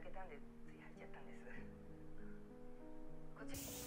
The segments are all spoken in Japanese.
かけたんでつい入っちゃったんです。こっち。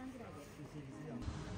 三个大点。谢谢李。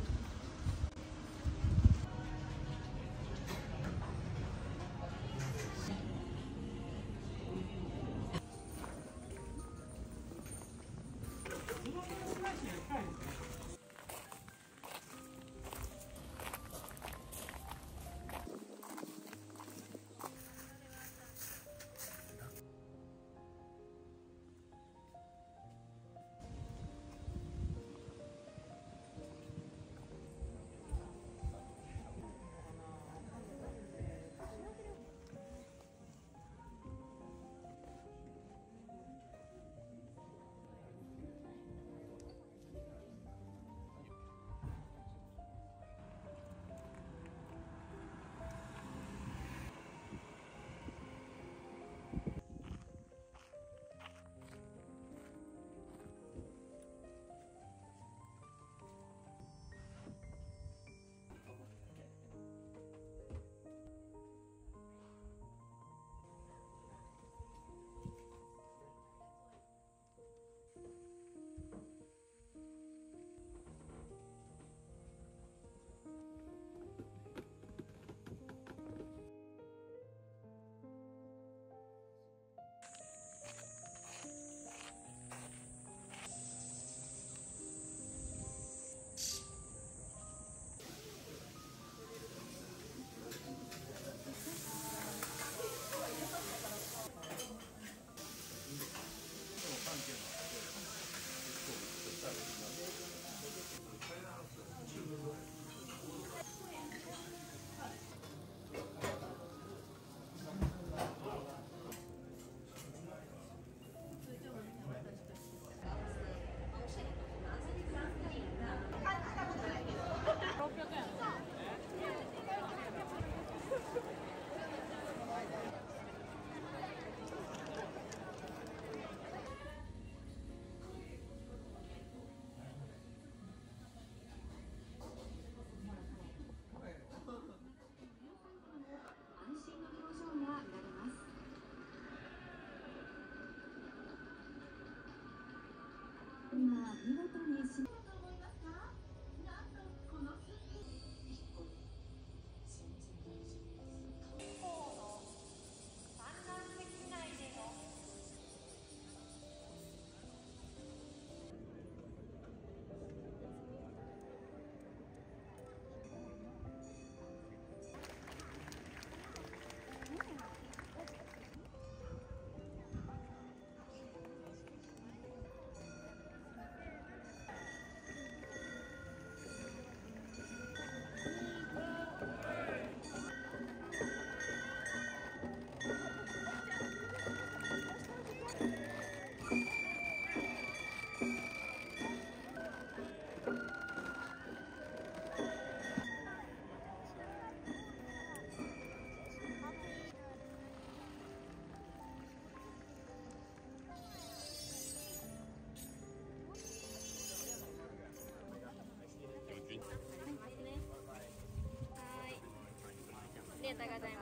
りがとうございます。